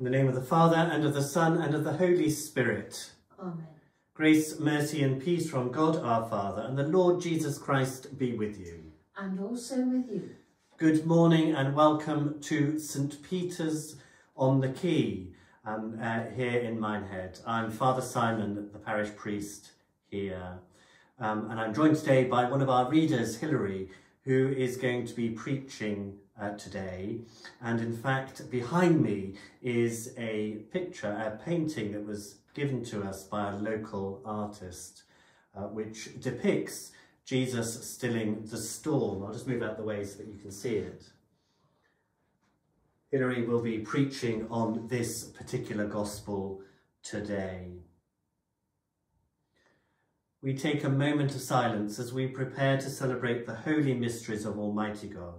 In the name of the Father, and of the Son, and of the Holy Spirit. Amen. Grace, mercy, and peace from God our Father, and the Lord Jesus Christ be with you. And also with you. Good morning and welcome to St Peter's on the Quay um, uh, here in Minehead. I'm Father Simon, the parish priest here. Um, and I'm joined today by one of our readers, Hilary, who is going to be preaching uh, today. And in fact, behind me is a picture, a painting that was given to us by a local artist, uh, which depicts Jesus stilling the storm. I'll just move out the way so that you can see it. Hilary will be preaching on this particular gospel today. We take a moment of silence as we prepare to celebrate the holy mysteries of Almighty God.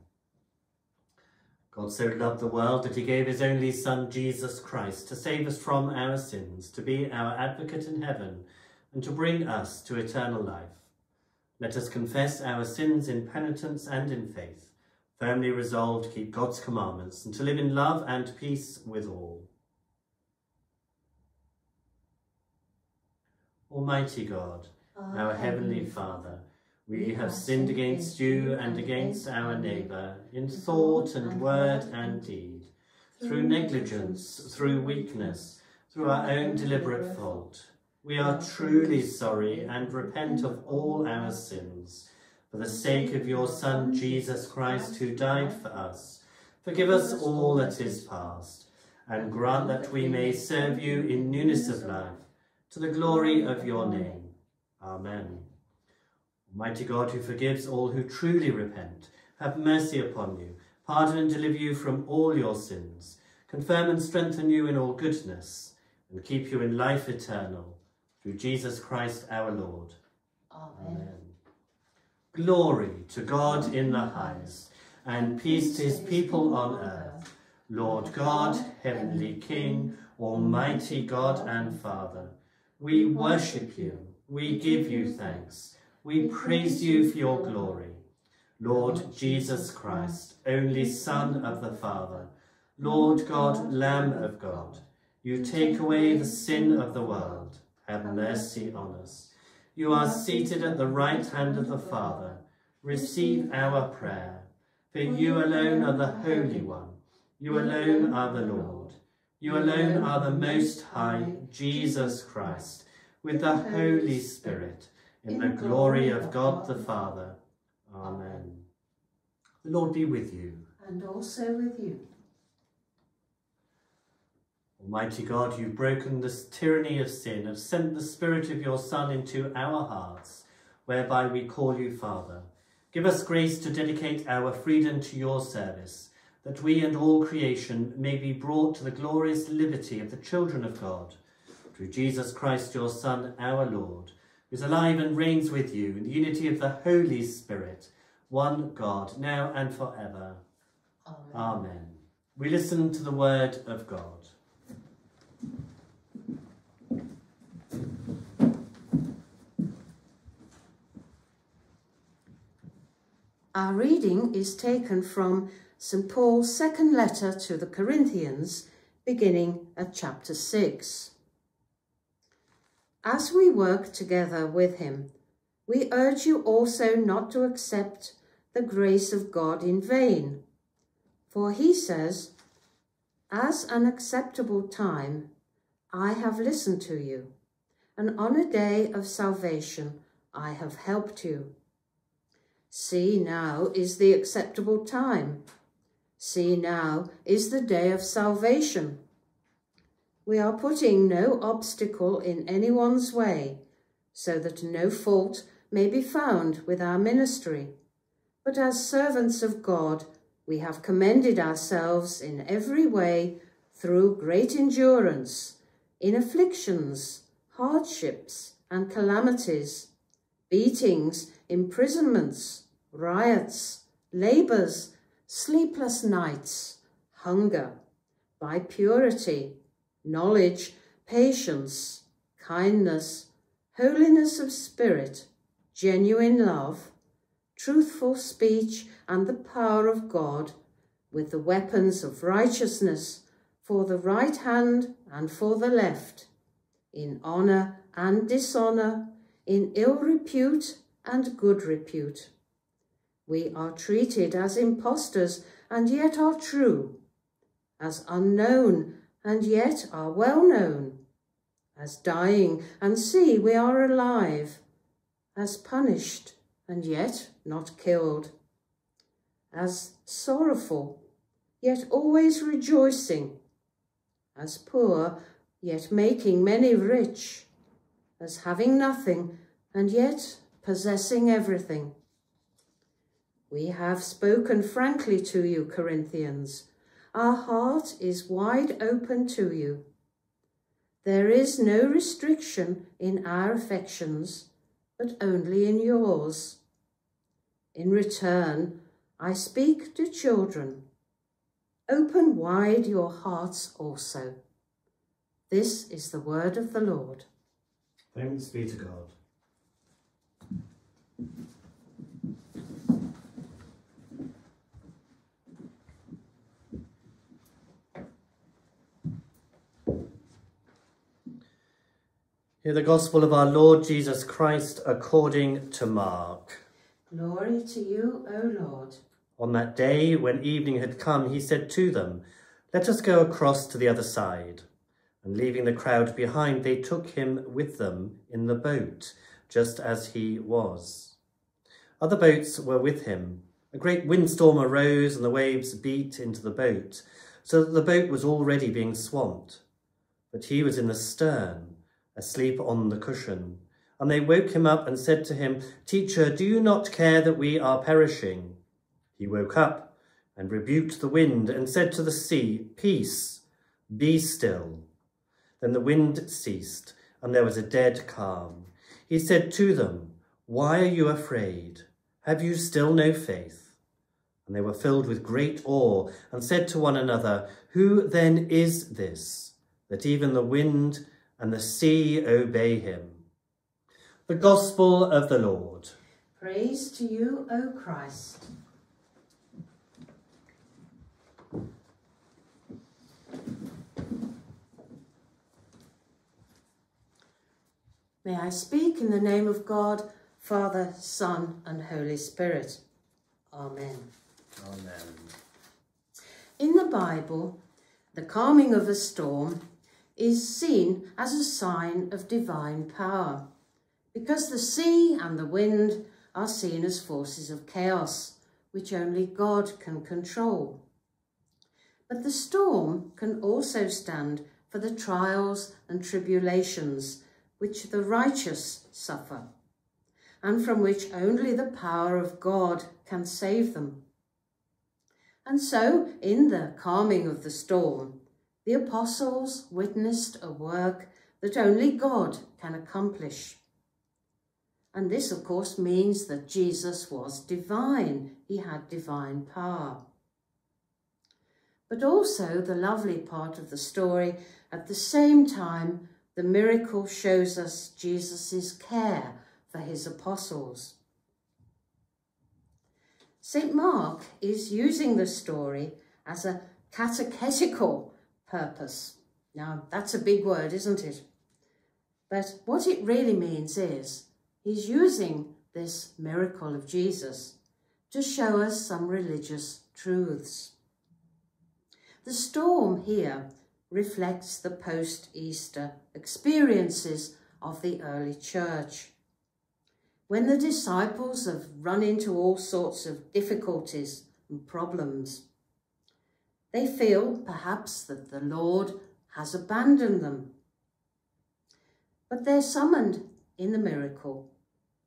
God so loved the world that he gave his only Son, Jesus Christ, to save us from our sins, to be our advocate in heaven, and to bring us to eternal life. Let us confess our sins in penitence and in faith, firmly resolved to keep God's commandments and to live in love and peace with all. Almighty God, our heavenly Father, we have sinned against you and against our neighbour in thought and word and deed, through negligence, through weakness, through our own deliberate fault. We are truly sorry and repent of all our sins. For the sake of your Son, Jesus Christ, who died for us, forgive us all that is past, and grant that we may serve you in newness of life, to the glory of your name. Amen. Almighty God, who forgives all who truly repent, have mercy upon you, pardon and deliver you from all your sins, confirm and strengthen you in all goodness, and keep you in life eternal, through Jesus Christ our Lord. Amen. Amen. Glory to God in the highest, and peace to his people on earth. Lord God, heavenly King, almighty God and Father, we worship you, we give you thanks, we praise you for your glory. Lord Jesus Christ, only Son of the Father, Lord God, Lamb of God, you take away the sin of the world. Have mercy on us. You are seated at the right hand of the Father. Receive our prayer. For you alone are the Holy One. You alone are the Lord. You alone are the Most High, Jesus Christ, with the Holy Spirit, in the glory of God the Father. Amen. The Lord be with you. And also with you. Almighty God, you've broken this tyranny of sin have sent the Spirit of your Son into our hearts, whereby we call you Father. Give us grace to dedicate our freedom to your service, that we and all creation may be brought to the glorious liberty of the children of God. Through Jesus Christ, your Son, our Lord, is alive and reigns with you in the unity of the Holy Spirit, one God, now and forever. Amen. Amen. We listen to the word of God. Our reading is taken from St Paul's second letter to the Corinthians, beginning at chapter 6. As we work together with him, we urge you also not to accept the grace of God in vain. For he says, As an acceptable time, I have listened to you, and on a day of salvation I have helped you. See now is the acceptable time. See now is the day of salvation. We are putting no obstacle in anyone's way, so that no fault may be found with our ministry. But as servants of God, we have commended ourselves in every way through great endurance in afflictions, hardships, and calamities, beatings, imprisonments, riots, labours, sleepless nights, hunger, by purity, knowledge, patience, kindness, holiness of spirit, genuine love, truthful speech, and the power of God, with the weapons of righteousness for the right hand and for the left, in honour and dishonour, in ill repute and good repute. We are treated as impostors and yet are true, as unknown and yet are well known, as dying and see we are alive, as punished and yet not killed, as sorrowful, yet always rejoicing, as poor, yet making many rich, as having nothing, and yet possessing everything. We have spoken frankly to you, Corinthians. Our heart is wide open to you. There is no restriction in our affections, but only in yours. In return, I speak to children. Open wide your hearts also. This is the word of the Lord. Thanks be to God. Hear the gospel of our Lord Jesus Christ according to Mark. Glory to you, O Lord. On that day, when evening had come, he said to them, Let us go across to the other side. And leaving the crowd behind, they took him with them in the boat, just as he was. Other boats were with him. A great windstorm arose, and the waves beat into the boat, so that the boat was already being swamped. But he was in the stern asleep on the cushion. And they woke him up and said to him, Teacher, do you not care that we are perishing? He woke up and rebuked the wind and said to the sea, Peace, be still. Then the wind ceased, and there was a dead calm. He said to them, Why are you afraid? Have you still no faith? And they were filled with great awe and said to one another, Who then is this, that even the wind and the sea obey him. The Gospel of the Lord. Praise to you, O Christ. May I speak in the name of God, Father, Son, and Holy Spirit. Amen. Amen. In the Bible, the calming of a storm is seen as a sign of divine power because the sea and the wind are seen as forces of chaos, which only God can control. But the storm can also stand for the trials and tribulations which the righteous suffer, and from which only the power of God can save them. And so, in the calming of the storm, the apostles witnessed a work that only God can accomplish. And this, of course, means that Jesus was divine. He had divine power. But also the lovely part of the story, at the same time, the miracle shows us Jesus' care for his apostles. St. Mark is using the story as a catechetical purpose. Now, that's a big word, isn't it? But what it really means is he's using this miracle of Jesus to show us some religious truths. The storm here reflects the post-Easter experiences of the early church. When the disciples have run into all sorts of difficulties and problems, they feel perhaps that the Lord has abandoned them. But they're summoned in the miracle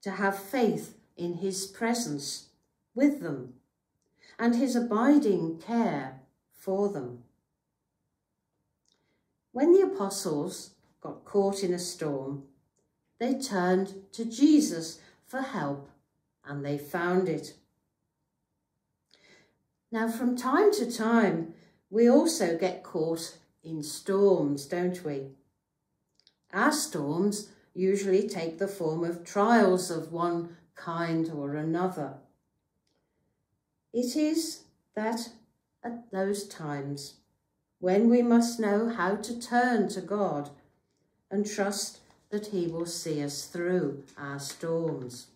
to have faith in his presence with them and his abiding care for them. When the apostles got caught in a storm, they turned to Jesus for help and they found it. Now, from time to time, we also get caught in storms, don't we? Our storms usually take the form of trials of one kind or another. It is that at those times when we must know how to turn to God and trust that he will see us through our storms.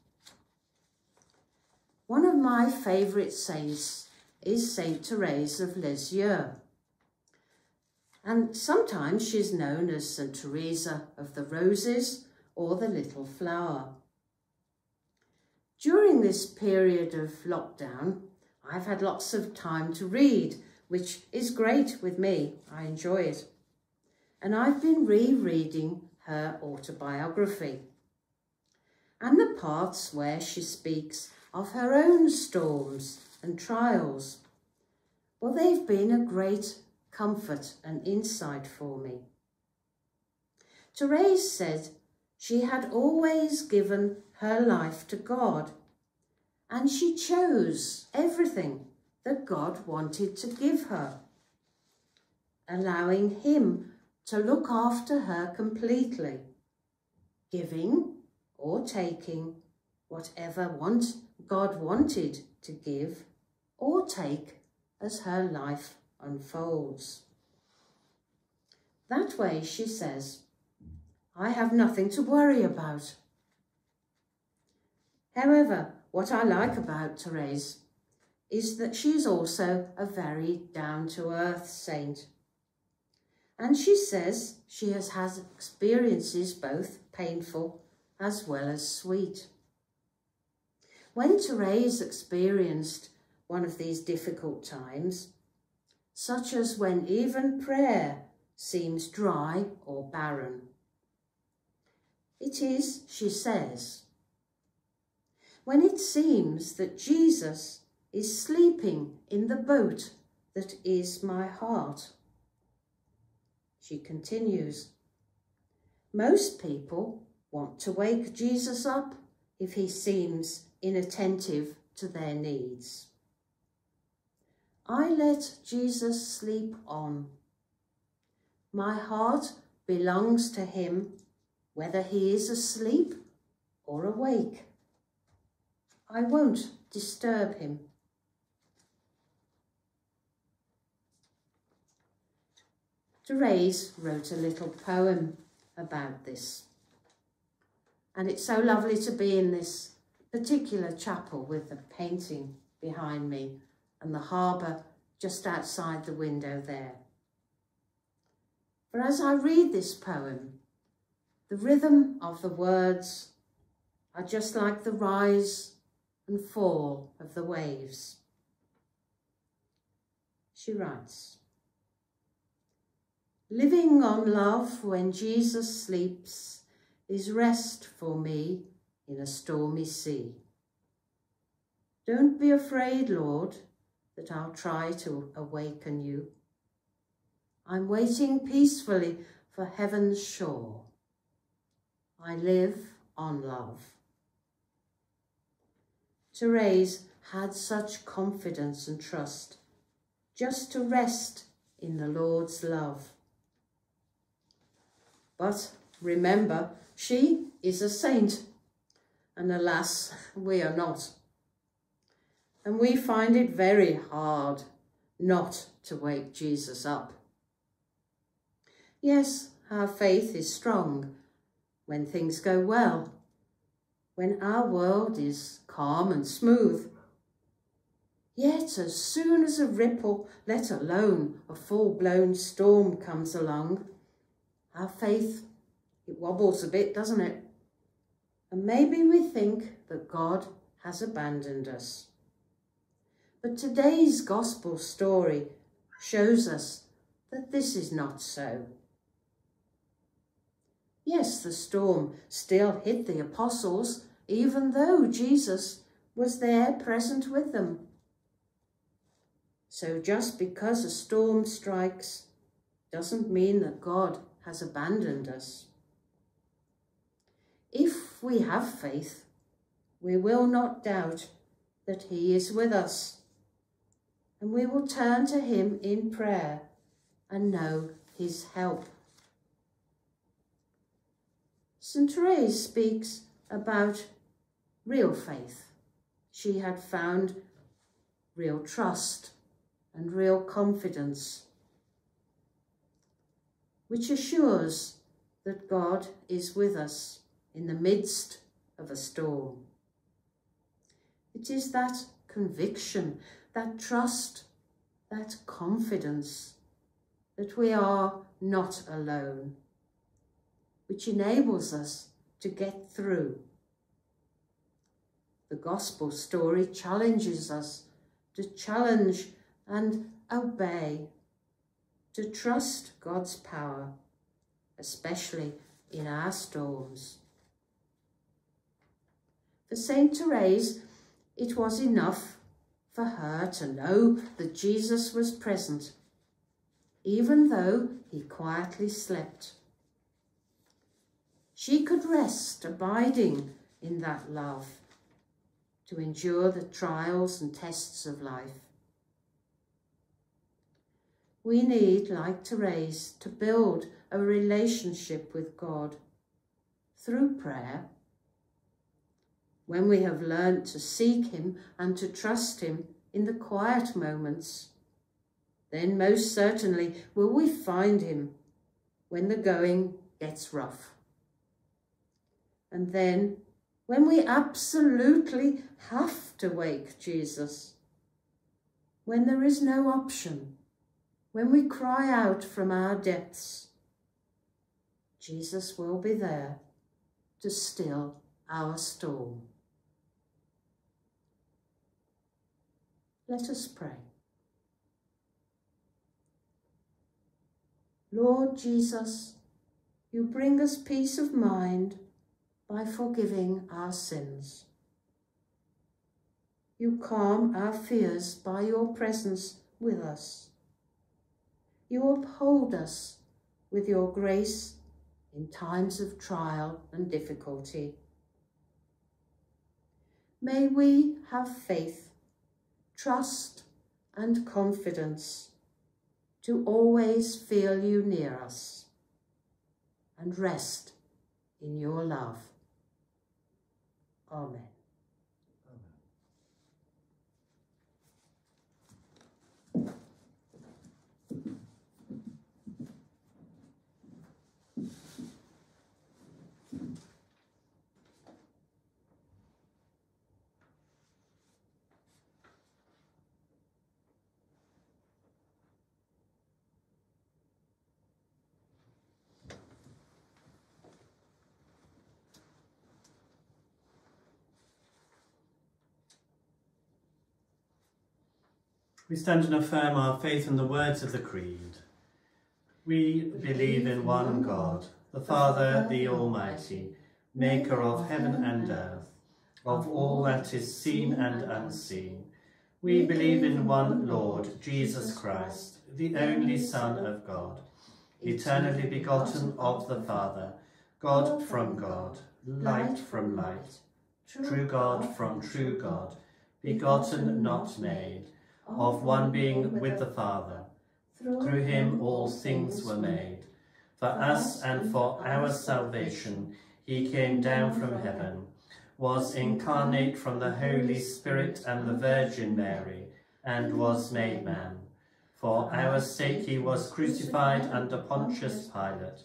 One of my favourite saints is Saint Therese of Lisieux. And sometimes she's known as St. Teresa of the Roses or the Little Flower. During this period of lockdown, I've had lots of time to read, which is great with me. I enjoy it. And I've been rereading her autobiography and the parts where she speaks of her own storms and trials. Well, they've been a great comfort and insight for me. Therese said she had always given her life to God and she chose everything that God wanted to give her, allowing him to look after her completely, giving or taking whatever want God wanted to give or take as her life unfolds. That way, she says, I have nothing to worry about. However, what I like about Therese is that she's also a very down-to-earth saint. And she says she has had experiences both painful as well as sweet. When Therese experienced one of these difficult times, such as when even prayer seems dry or barren, it is, she says, when it seems that Jesus is sleeping in the boat that is my heart. She continues, most people want to wake Jesus up if he seems inattentive to their needs. I let Jesus sleep on. My heart belongs to him whether he is asleep or awake. I won't disturb him. Therese wrote a little poem about this. And it's so lovely to be in this particular chapel with the painting behind me and the harbour just outside the window there. For as I read this poem, the rhythm of the words are just like the rise and fall of the waves. She writes, Living on love when Jesus sleeps is rest for me in a stormy sea. Don't be afraid, Lord, that I'll try to awaken you. I'm waiting peacefully for heaven's shore. I live on love. Therese had such confidence and trust just to rest in the Lord's love. But remember, she is a saint, and alas, we are not. And we find it very hard not to wake Jesus up. Yes, our faith is strong when things go well, when our world is calm and smooth. Yet as soon as a ripple, let alone a full-blown storm comes along, our faith, it wobbles a bit, doesn't it? And maybe we think that God has abandoned us. But today's gospel story shows us that this is not so. Yes, the storm still hit the apostles, even though Jesus was there present with them. So just because a storm strikes doesn't mean that God has abandoned us. If we have faith, we will not doubt that he is with us, and we will turn to him in prayer and know his help. St. Therese speaks about real faith. She had found real trust and real confidence, which assures that God is with us in the midst of a storm. It is that conviction, that trust, that confidence that we are not alone, which enables us to get through. The gospel story challenges us to challenge and obey, to trust God's power, especially in our storms. For Saint Therese, it was enough for her to know that Jesus was present, even though he quietly slept. She could rest, abiding in that love, to endure the trials and tests of life. We need, like Therese, to build a relationship with God through prayer. When we have learned to seek him and to trust him in the quiet moments, then most certainly will we find him when the going gets rough. And then when we absolutely have to wake Jesus, when there is no option, when we cry out from our depths, Jesus will be there to still our storm. Let us pray. Lord Jesus, you bring us peace of mind by forgiving our sins. You calm our fears by your presence with us. You uphold us with your grace in times of trial and difficulty. May we have faith, trust and confidence to always feel you near us and rest in your love. Amen. We stand and affirm our faith in the words of the Creed. We believe in one God, the Father, the Almighty, maker of heaven and earth, of all that is seen and unseen. We believe in one Lord, Jesus Christ, the only Son of God, eternally begotten of the Father, God from God, light from light, true God from true God, begotten, not made, of one being with the Father. Through him all things were made. For us and for our salvation he came down from heaven, was incarnate from the Holy Spirit and the Virgin Mary, and was made man. For our sake he was crucified under Pontius Pilate.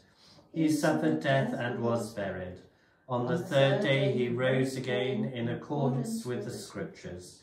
He suffered death and was buried. On the third day he rose again in accordance with the Scriptures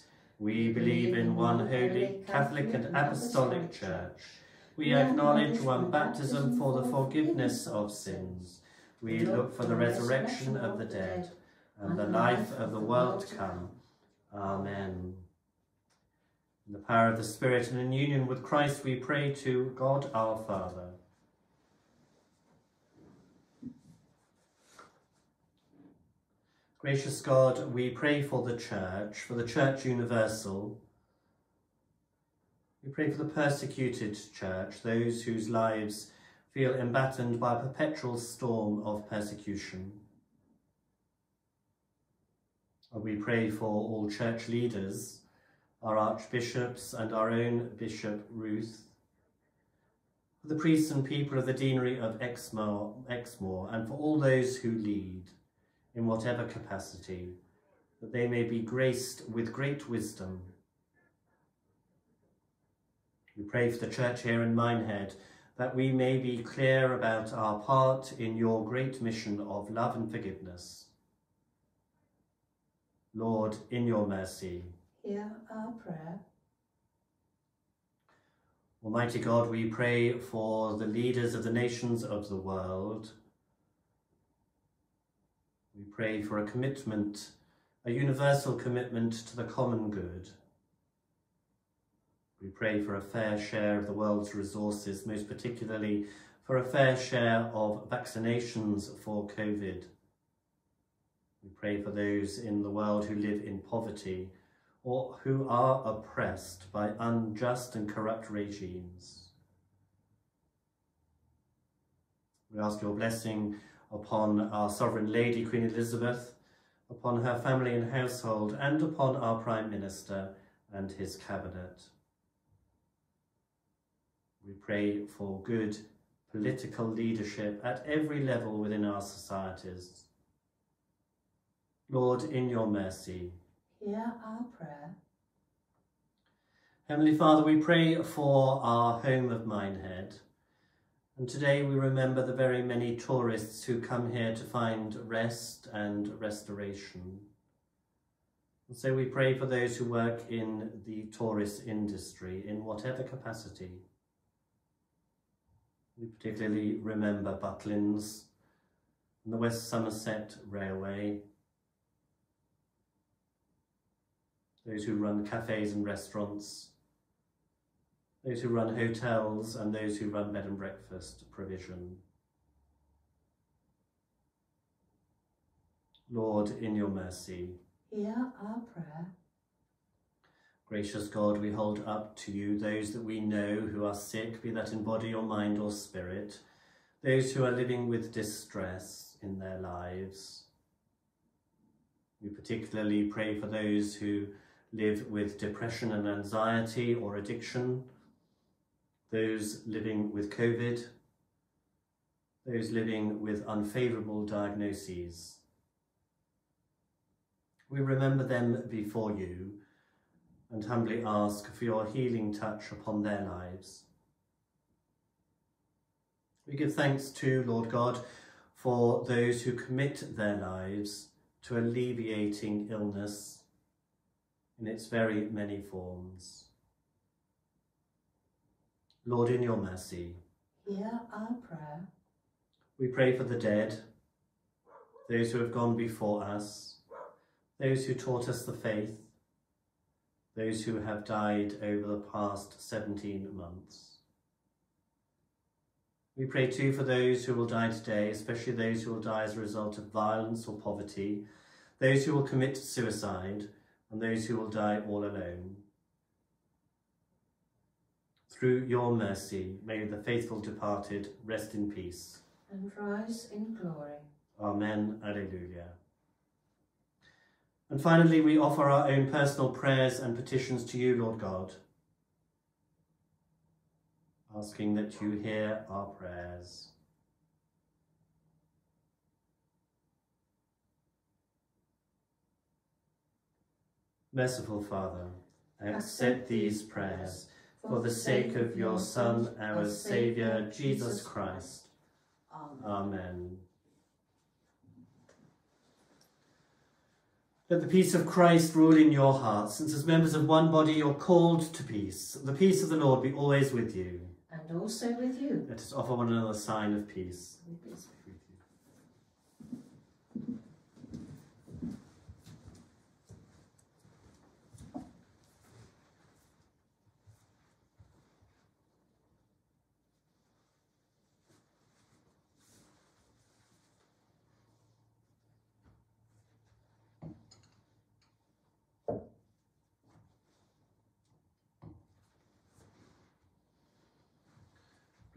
We believe in one holy, Catholic and Apostolic Church. We acknowledge one baptism for the forgiveness of sins. We look for the resurrection of the dead and the life of the world to come. Amen. In the power of the Spirit and in union with Christ, we pray to God our Father. Gracious God, we pray for the Church, for the Church Universal. We pray for the persecuted Church, those whose lives feel embattled by a perpetual storm of persecution. We pray for all church leaders, our archbishops and our own Bishop Ruth, for the priests and people of the Deanery of Exmoor, Exmoor and for all those who lead in whatever capacity, that they may be graced with great wisdom. We pray for the church here in Minehead, that we may be clear about our part in your great mission of love and forgiveness. Lord, in your mercy, hear our prayer. Almighty God, we pray for the leaders of the nations of the world, we pray for a commitment, a universal commitment to the common good. We pray for a fair share of the world's resources, most particularly for a fair share of vaccinations for COVID. We pray for those in the world who live in poverty or who are oppressed by unjust and corrupt regimes. We ask your blessing upon our Sovereign Lady, Queen Elizabeth, upon her family and household, and upon our Prime Minister and his cabinet. We pray for good political leadership at every level within our societies. Lord, in your mercy, hear our prayer. Heavenly Father, we pray for our home of Minehead, and today we remember the very many tourists who come here to find rest and restoration. And so we pray for those who work in the tourist industry in whatever capacity. We particularly remember Butlins and the West Somerset Railway, those who run cafes and restaurants, those who run hotels and those who run bed and breakfast provision. Lord, in your mercy, hear our prayer. Gracious God, we hold up to you those that we know who are sick, be that in body or mind or spirit, those who are living with distress in their lives. We particularly pray for those who live with depression and anxiety or addiction, those living with COVID, those living with unfavourable diagnoses. We remember them before you and humbly ask for your healing touch upon their lives. We give thanks to Lord God for those who commit their lives to alleviating illness in its very many forms. Lord, in your mercy, hear our prayer. We pray for the dead, those who have gone before us, those who taught us the faith, those who have died over the past 17 months. We pray too for those who will die today, especially those who will die as a result of violence or poverty, those who will commit suicide, and those who will die all alone. Through your mercy, may the faithful departed rest in peace. And rise in glory. Amen. Alleluia. And finally, we offer our own personal prayers and petitions to you, Lord God, asking that you hear our prayers. Merciful Father, accept these prayers for the sake of your Son, our Saviour, Jesus Christ. Amen. Let the peace of Christ rule in your hearts, since as members of one body you're called to peace. The peace of the Lord be always with you. and also with you. Let us offer one another a sign of peace.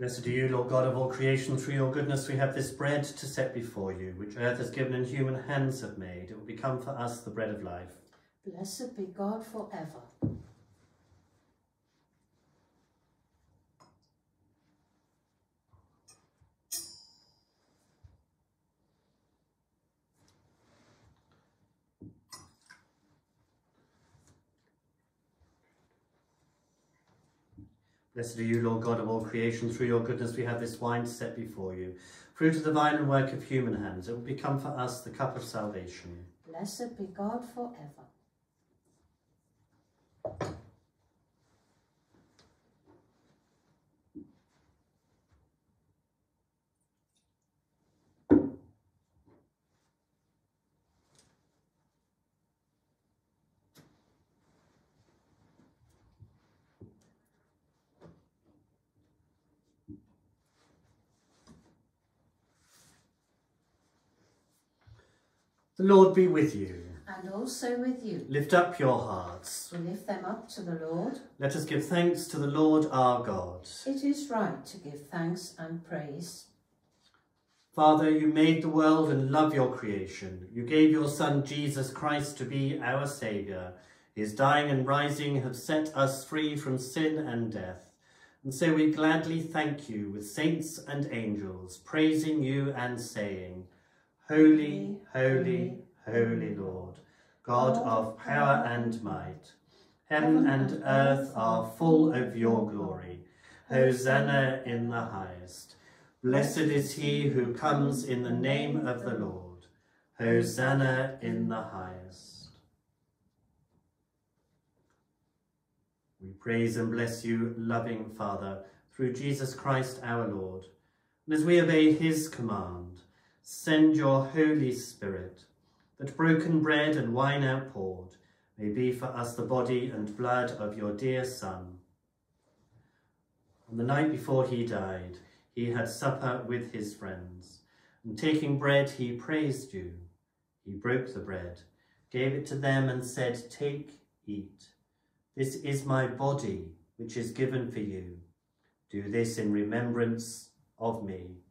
Blessed are you, Lord God of all creation, through your goodness we have this bread to set before you, which earth has given and human hands have made. It will become for us the bread of life. Blessed be God forever. Blessed are you, Lord God of all creation. Through your goodness we have this wine set before you. Fruit of the vine and work of human hands. It will become for us the cup of salvation. Blessed be God forever. The Lord be with you. And also with you. Lift up your hearts. We lift them up to the Lord. Let us give thanks to the Lord our God. It is right to give thanks and praise. Father, you made the world and love your creation. You gave your Son, Jesus Christ, to be our Saviour. His dying and rising have set us free from sin and death. And so we gladly thank you with saints and angels, praising you and saying, Holy, holy, holy Lord, God of power and might. Heaven and earth are full of your glory. Hosanna in the highest. Blessed is he who comes in the name of the Lord. Hosanna in the highest. We praise and bless you, loving Father, through Jesus Christ our Lord. And as we obey his command, send your Holy Spirit, that broken bread and wine outpoured may be for us the body and blood of your dear Son. On the night before he died, he had supper with his friends, and taking bread, he praised you. He broke the bread, gave it to them, and said, Take, eat. This is my body, which is given for you. Do this in remembrance of me.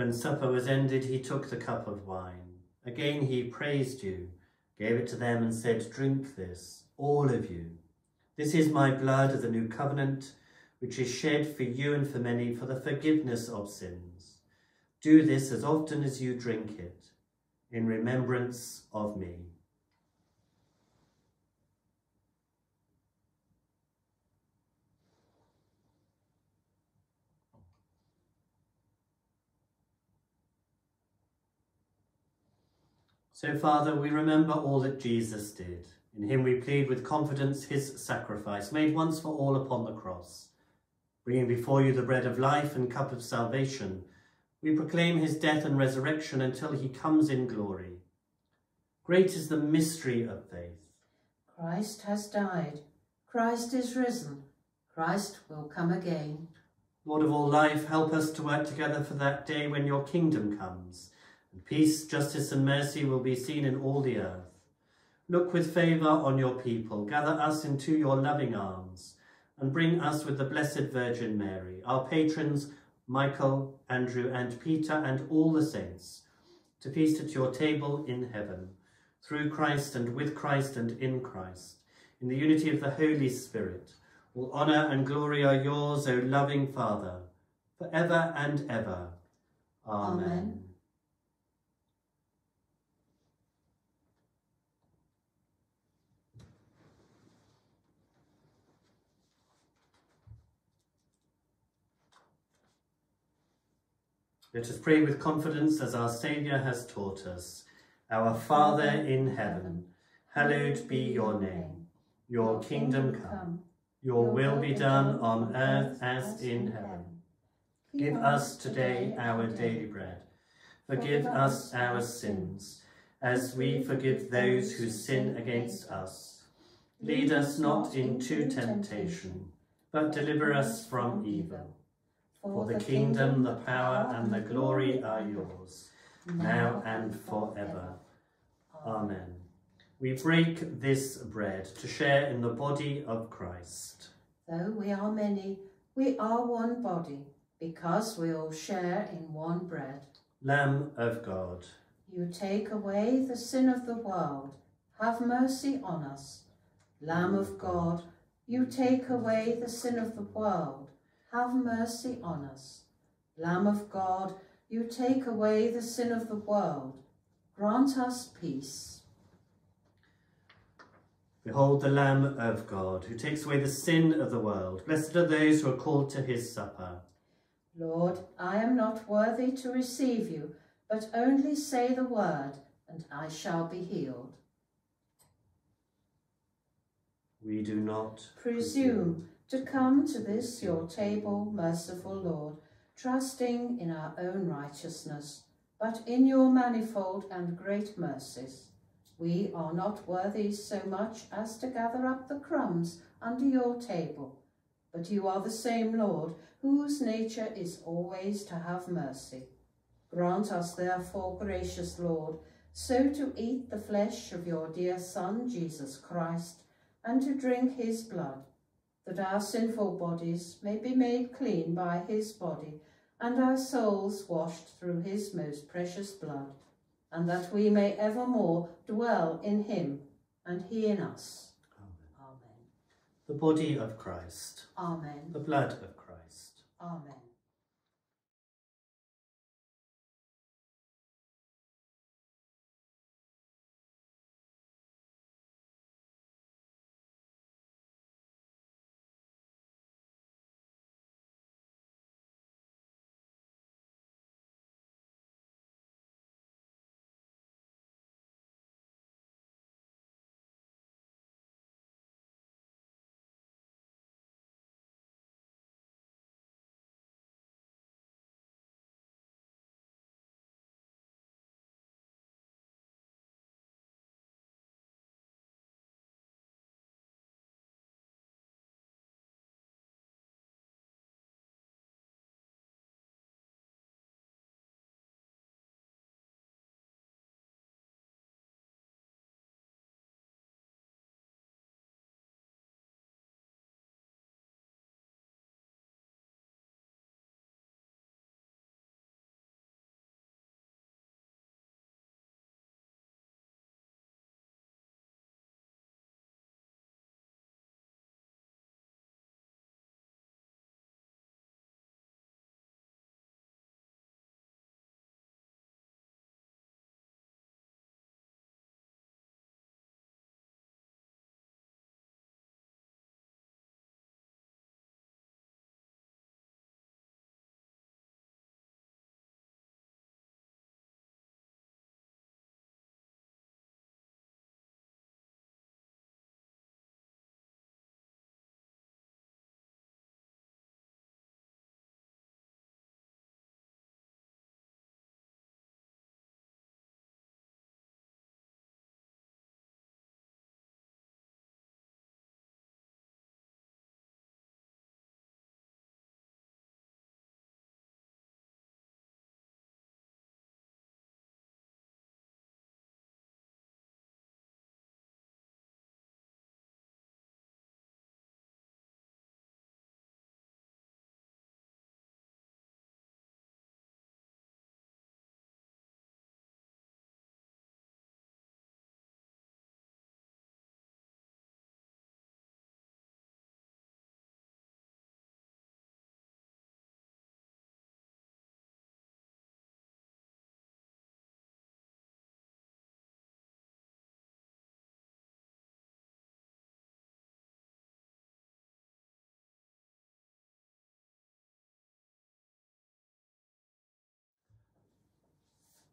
When supper was ended, he took the cup of wine. Again he praised you, gave it to them and said, Drink this, all of you. This is my blood of the new covenant, which is shed for you and for many for the forgiveness of sins. Do this as often as you drink it, in remembrance of me. So, Father, we remember all that Jesus did. In him we plead with confidence his sacrifice, made once for all upon the cross. Bringing before you the bread of life and cup of salvation, we proclaim his death and resurrection until he comes in glory. Great is the mystery of faith. Christ has died. Christ is risen. Christ will come again. Lord of all life, help us to work together for that day when your kingdom comes peace, justice and mercy will be seen in all the earth. Look with favour on your people, gather us into your loving arms, and bring us with the Blessed Virgin Mary, our patrons, Michael, Andrew and Peter and all the saints, to feast at your table in heaven, through Christ and with Christ and in Christ, in the unity of the Holy Spirit. All honour and glory are yours, O loving Father, for ever and ever. Amen. Amen. Let us pray with confidence as our Saviour has taught us. Our Father in heaven, hallowed be your name. Your kingdom come. Your will be done on earth as in heaven. Give us today our daily bread. Forgive us our sins, as we forgive those who sin against us. Lead us not into temptation, but deliver us from evil. For the kingdom, the power, and the glory are yours, now and forever. Amen. We break this bread to share in the body of Christ. Though we are many, we are one body, because we all share in one bread. Lamb of God, You take away the sin of the world. Have mercy on us. Lamb of God, you take away the sin of the world. Have mercy on us. Lamb of God, you take away the sin of the world. Grant us peace. behold the Lamb of God, who takes away the sin of the world. Blessed are those who are called to his supper. Lord, I am not worthy to receive you, but only say the word, and I shall be healed. We do not Presume to come to this your table, merciful Lord, trusting in our own righteousness, but in your manifold and great mercies. We are not worthy so much as to gather up the crumbs under your table, but you are the same Lord, whose nature is always to have mercy. Grant us therefore, gracious Lord, so to eat the flesh of your dear Son, Jesus Christ, and to drink his blood, that our sinful bodies may be made clean by his body, and our souls washed through his most precious blood, and that we may evermore dwell in him, and he in us. Amen. the body of Christ, Amen. the blood of Christ. Amen.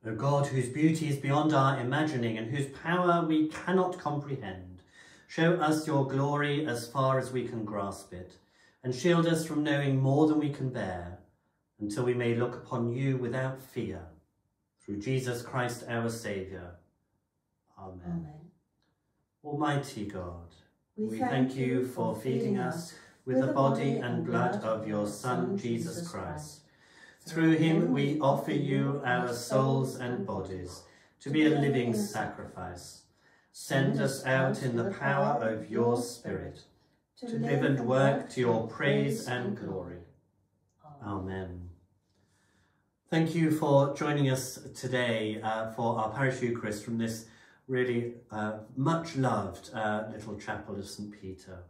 O God, whose beauty is beyond our imagining and whose power we cannot comprehend, show us your glory as far as we can grasp it, and shield us from knowing more than we can bear, until we may look upon you without fear. Through Jesus Christ our Saviour. Amen. Amen. Almighty God, We, we thank you for feeding us with the body and blood of your Son, Jesus Christ. Through him we offer you our souls and bodies to be a living sacrifice. Send us out in the power of your Spirit to live and work to your praise and glory. Amen. Thank you for joining us today uh, for our parish Eucharist from this really uh, much loved uh, little chapel of St. Peter.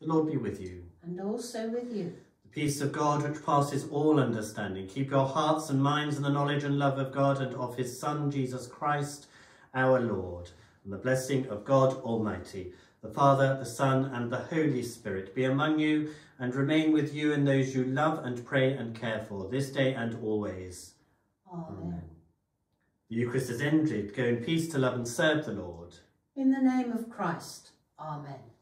The Lord be with you. And also with you. Peace of God, which passes all understanding, keep your hearts and minds in the knowledge and love of God and of his Son, Jesus Christ, our Lord. And the blessing of God Almighty, the Father, the Son, and the Holy Spirit be among you and remain with you and those you love and pray and care for this day and always. Amen. The Eucharist is ended. Go in peace to love and serve the Lord. In the name of Christ. Amen.